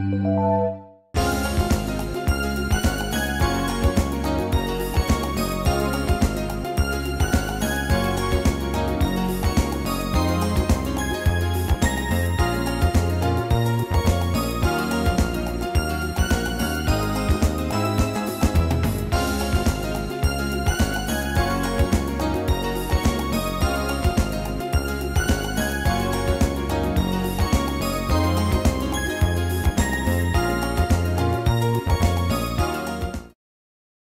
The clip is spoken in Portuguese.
Música